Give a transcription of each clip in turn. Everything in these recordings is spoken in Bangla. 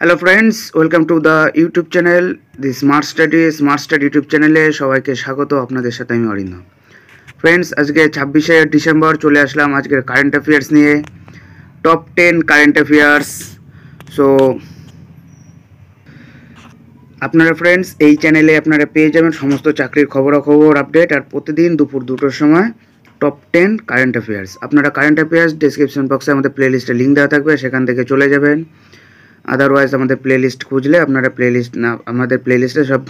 Hello friends welcome to the YouTube channel the smart study smart study YouTube চ্যানেলে সবাইকে স্বাগত। আপনাদের সাথে আমি অরিন্দম। ফ্রেন্ডস আজকে ছাব্বিশে ডিসেম্বর চলে আসলাম আজকের কারেন্ট অ্যাফেয়ার্স নিয়ে। Top ten current affairs so আপনারা ফ্রেন্ডস এই চ্যানেলে আপনারা পেয়ে যাবেন সমস্ত চাকরির খবরাখবর আপডেট আর প্রতিদিন দুপুর দুটোর সময় টপ টেন কারেন্ট অ্যাফেয়ার্স আপনারা কারেন্ট অ্যাফেয়ার্স ডিসক্রিপশন বক্সে আমাদের প্লেলিস্টে লিঙ্ক দেওয়া থাকবে, সেখান থেকে চলে যাবেন। আদারওয়াইজ আমাদের প্লেলিস্ট খুঁজলে আপনারা প্লেলিস্ট না, আমাদের প্লেলিস্টে সব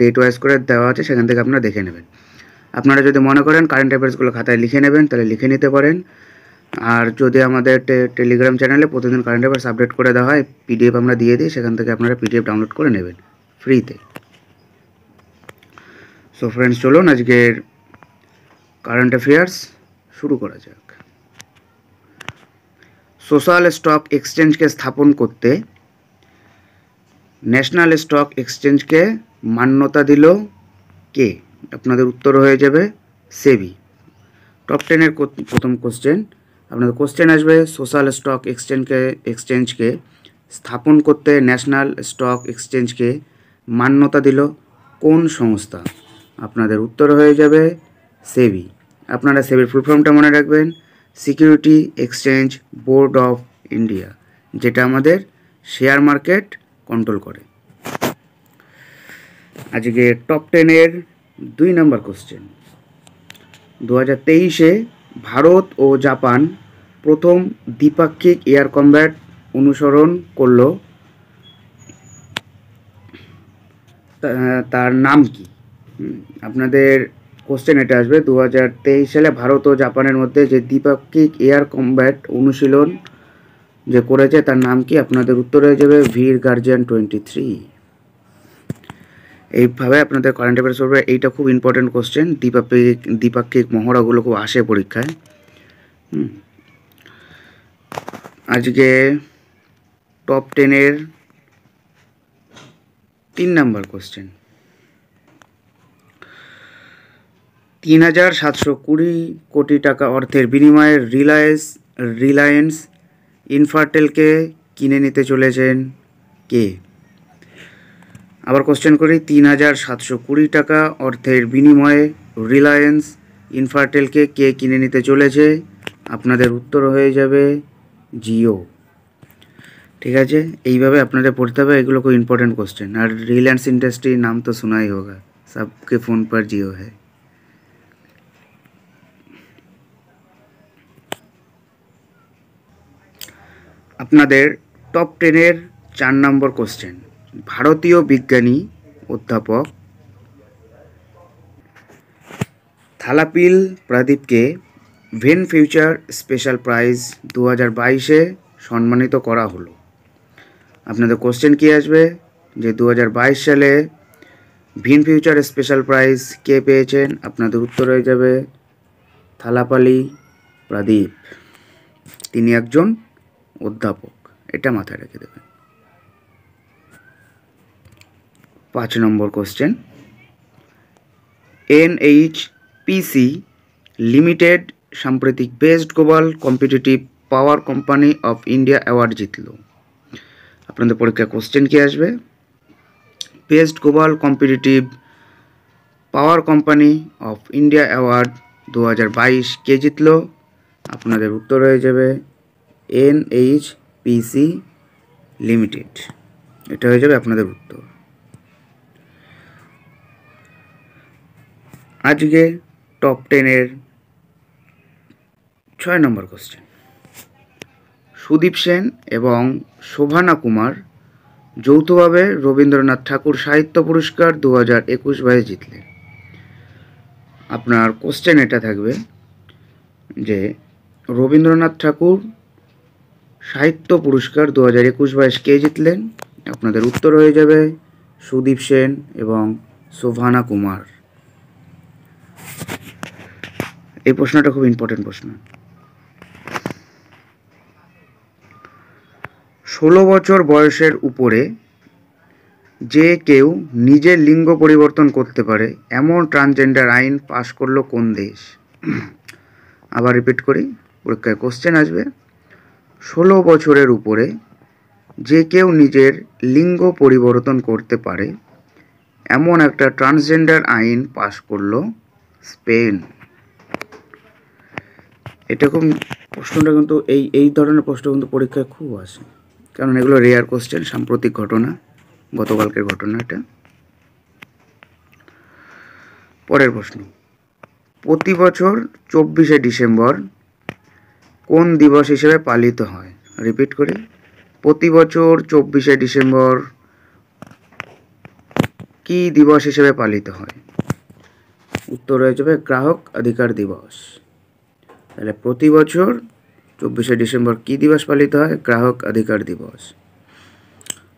ডেট ওয়াইজ করে দেওয়া আছে, সেখান থেকে আপনারা দেখে নেবেন। আপনারা যদি মনে করেন কারেন্ট অ্যাফেয়ার্সগুলো খাতায় লিখে নেবেন, তাহলে লিখে নিতে পারেন। আর যদি আমাদের টেলিগ্রাম চ্যানেলে প্রতিদিন কারেন্ট অ্যাফেয়ার্স আপডেট করে দেওয়া হয় পিডিএফ আমরা দিয়ে দিই, সেখান থেকে আপনারা পিডিএফ ডাউনলোড করে নেবেন ফ্রিতে সো ফ্রেন্ডস চলুন আজকের কারেন্ট অ্যাফেয়ার্স শুরু করা যাক। সোশ্যাল স্টক এক্সচেঞ্জকে স্থাপন করতে ন্যাশনাল স্টক এক্সচেঞ্জকে মান্যতা দিল কে? আপনাদের উত্তর হয়ে যাবে সেবি। টপ টেনের প্রথম কোশ্চেন আপনাদের কোশ্চেন আসবে, সোশ্যাল স্টক এক্সচেঞ্জকে এক্সচেঞ্জকে স্থাপন করতে ন্যাশনাল স্টক এক্সচেঞ্জকে মান্যতা দিল কোন সংস্থা? আপনাদের উত্তর হয়ে যাবে সেবি। আপনারা সেবির ফুল ফর্মটা মনে রাখবেন। Security exchange board of India যেটা আমাদের শেয়ার মার্কেট কন্ট্রোল করে। আজকে টপ টেনের দুই নম্বর কোশ্চেন দু হাজার তেইশে ভারত ও জাপান প্রথম দ্বিপাক্ষিক এয়ার কম্ব্যাট অনুসরণ করল। তার নাম কি? আপনাদের কোশ্চেন এটা আসবে দু হাজার তেইশ সালে ভারত ও জাপানের মধ্যে যে দ্বিপাক্ষিক এয়ার কম্ব্যাট অনুশীলন যে করেছে, তার নাম কি? আপনাদের উত্তর হয়ে যাবে ভির গার্জিয়ান টোয়েন্টি থ্রি এইভাবে আপনাদের কারেন্ট অ্যাফেয়ার্স করবে এইটা খুব ইম্পর্টেন্ট কোশ্চেন দ্বিপাক্ষিক দ্বিপাক্ষিক মহড়াগুলো খুব আসে পরীক্ষায়। আজকে টপ টেনের তিন নাম্বার কোশ্চেন তিন হাজার সাতশো কুড়ি কোটি টাকা অর্থের বিনিময়ে রিলায়েন্স রিলায়েন্স ইনফার্টেলকে কিনে নিতে চলেছেন কে আবার কোশ্চেন করি তিন হাজার সাতশো কুড়ি টাকা অর্থের বিনিময়ে রিলায়েন্স ইনফার্টেলকে কে কিনে নিতে চলেছে আপনাদের উত্তর হয়ে যাবে জিও ঠিক আছে এইভাবে আপনাদের পড়তে হবে এগুলো খুব ইম্পর্টেন্ট কোশ্চেন আর রিলায়েন্স ইন্ডাস্ট্রি নাম তো শোনাই হোগা সবকে ফোন पर জিও है আপনাদের টপ টেনের চার নম্বর কোশ্চেন ভারতীয় বিজ্ঞানী অধ্যাপক থালাপিল প্রদীপকে ভেন ফিউচার স্পেশাল প্রাইজ দু হাজার বাইশে সম্মানিত করা হলো। আপনাদের কোশ্চেন কী আসবে? যে দু হাজার বাইশ সালে ভিন ফিউচার স্পেশাল প্রাইজ কে পেয়েছেন? আপনাদের উত্তর হয়ে যাবে, থালাপালি প্রদীপ। তিনি একজন অধ্যাপক, এটা মাথায় রেখে দেবেন। পাঁচ নম্বর কোশ্চেন এনএইচ পিসি লিমিটেড সাম্প্রতিক best global competitive power company of India award জিতল। আপনাদের পরীক্ষায় কোশ্চেন কি আসবে? Best global competitive power company of India award দু হাজার বাইশ কে জিতল? আপনাদের উত্তর হয়ে যাবে এনএইচ পিসি লিমিটেড এটা হয়ে যাবে আপনাদের উত্তর। আজকে টপ টেনের ছয় নম্বর কোশ্চেন সুদীপ সেন এবং শোভানা কুমার যৌথভাবে রবীন্দ্রনাথ ঠাকুর সাহিত্য পুরস্কার দু হাজার একুশ বাইশ জিতলেন। আপনার কোশ্চেন এটা থাকবে যে রবীন্দ্রনাথ ঠাকুর সাহিত্য পুরস্কার দু হাজার একুশ বাইশ কে জিতলেন। আপনাদের উত্তর হয়ে যাবে সুদীপ সেন এবং শোভানা কুমার। এই প্রশ্নটা খুব ইম্পর্টেন্ট প্রশ্ন। ষোলো বছর বয়সের উপরে যে কেউ নিজের লিঙ্গ পরিবর্তন করতে পারে, এমন ট্রান্সজেন্ডার আইন পাশ করল কোন দেশ? আবার রিপিট করি, পরীক্ষায় কোশ্চেন আসবে। ষোলো বছরের উপরে যে কেউ নিজের লিঙ্গ পরিবর্তন করতে পারে, এমন একটা ট্রান্সজেন্ডার আইন পাশ করল স্পেন। খুব প্রশ্নটা কিন্তু এই এই ধরনের প্রশ্ন কিন্তু পরীক্ষায় খুব আসে। কারণ এগুলো রেয়ার কোশ্চেন সাম্প্রতিক ঘটনা, গতকালকের ঘটনা এটা। পরের প্রশ্ন। প্রতি বছর চব্বিশে ডিসেম্বর কোন দিবস হিসেবে পালিত হয়? রিপিট করি। প্রতি বছর চব্বিশে ডিসেম্বর কি দিবস হিসেবে পালিত হয়? উত্তর হয়ে যাবে গ্রাহক অধিকার দিবস। তাহলে প্রতি বছর চব্বিশে ডিসেম্বর কি দিবস পালিত হয়? গ্রাহক অধিকার দিবস।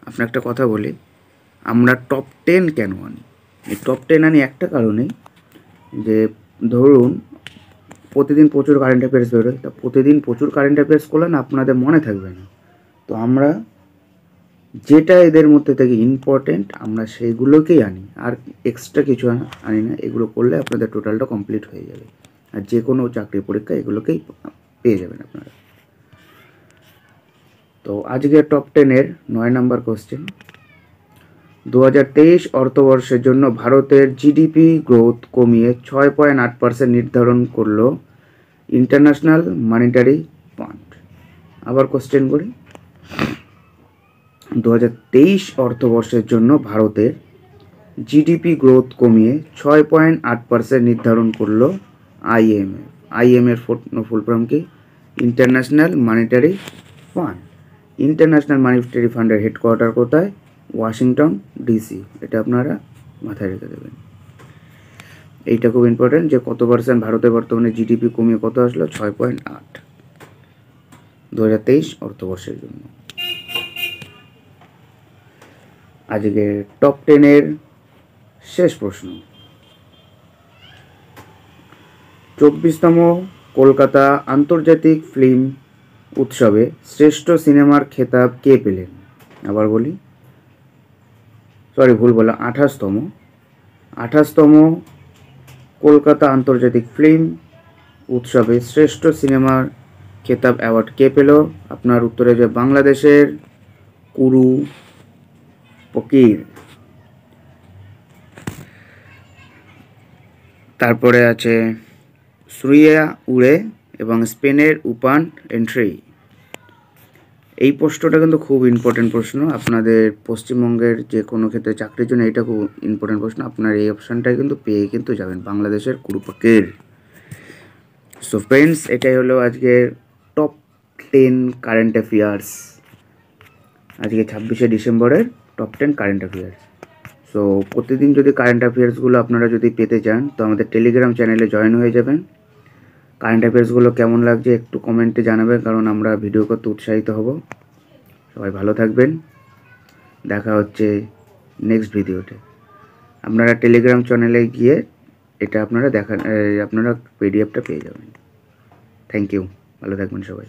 আপনার একটা কথা বলি, আমরা টপ টেন কেন আনি? এই টপ টেন আনি একটা কারণেই যে ধরুন প্রতিদিন প্রচুর কারেন্ট অ্যাফেয়ার্স বেরোয়। তা প্রতিদিন প্রচুর কারেন্ট অ্যাফেয়ার্স করলে না আপনাদের মনে থাকবে না। তো আমরা যেটা এদের মধ্যে থেকে ইম্পর্টেন্ট আমরা সেইগুলোকেই আনি। আর এক্সট্রা কিছু আনি না। এগুলো করলে আপনাদের টোটালটা কমপ্লিট হয়ে যাবে। আর যে কোনো চাকরি পরীক্ষা এগুলোকেই পেয়ে যাবেন আপনারা। তো আজকে টপ টেনের নয় নাম্বার কোশ্চেন দু হাজার তেইশ অর্থবর্ষের জন্য ভারতের জিডিপি গ্রোথ কমিয়ে ছয় পয়েন্ট আট পার্সেন্ট নির্ধারণ করল ইন্টারন্যাশনাল মানিটারি ফান্ড আবার কোশ্চেন করি। দু হাজার তেইশ অর্থবর্ষের জন্য ভারতের জিডিপি গ্রোথ কমিয়ে ছয় পয়েন্ট আট পার্সেন্ট নির্ধারণ করল আইএমএফ আইএমএর ফুল ফর্ম কি? International monetary fund international monetary ফান্ডের হেডকোয়ার্টার কোথায়? Washington, DC. এটা আপনারা মাথায় রেখে দেবেন। এইটা খুব ইম্পর্টেন্ট যে কত পার্সেন্ট ভারতে বর্তমানে জিডিপি কমিয়ে কত আসলো? ছয় পয়েন্ট আট। দু হাজার তেইশ অর্থবর্ষের জন্য। আজকে টপ টেনের শেষ প্রশ্ন। চব্বিশতম কলকাতা আন্তর্জাতিক ফিল্ম উৎসবে শ্রেষ্ঠ সিনেমার খেতাব কে পেলেন? আবার বলি সরি, ভুল বললাম, আঠাশতম। আঠাশতম কলকাতা আন্তর্জাতিক ফিল্ম উৎসবে শ্রেষ্ঠ সিনেমার খেতাব অ্যাওয়ার্ড কে পেল? আপনার উত্তরে যে বাংলাদেশের কুরু ফকির। তারপরে আছে সুরিয়া উড়ে এবং স্পেনের উপান এন্ট্রি। এই প্রশ্নটা কিন্তু খুব ইম্পর্টেন্ট প্রশ্ন। আপনাদের পশ্চিমবঙ্গের যে কোনো ক্ষেত্রে চাকরির জন্য এটা খুব ইম্পর্টেন্ট প্রশ্ন। আপনার এই অপশানটাই কিন্তু পেয়ে কিন্তু যাবেন বাংলাদেশের কুরুপাকের সো ফ্রেন্ডস এটাই হলো আজকের টপ টেন কারেন্ট অ্যাফেয়ার্স আজকে ছাব্বিশে ডিসেম্বরের top ten current affairs so প্রতিদিন যদি কারেন্ট অ্যাফেয়ার্সগুলো আপনারা যদি পেতে চান, তো আমাদের টেলিগ্রাম চ্যানেলে জয়েন হয়ে যাবেন। কারেন্ট অ্যাফেয়ার্সগুলো কেমন লাগছে একটু কমেন্টে জানাবেন, কারণ আমরা ভিডিও করতে উৎসাহিত হব। সবাই ভালো থাকবেন। দেখা হচ্ছে নেক্সট ভিডিওতে আপনারা টেলিগ্রাম চ্যানেলে গিয়ে এটা আপনারা দেখা আপনারা পিডিএফটা পেয়ে যাবেন। থ্যাংক ইউ ভালো থাকবেন সবাই।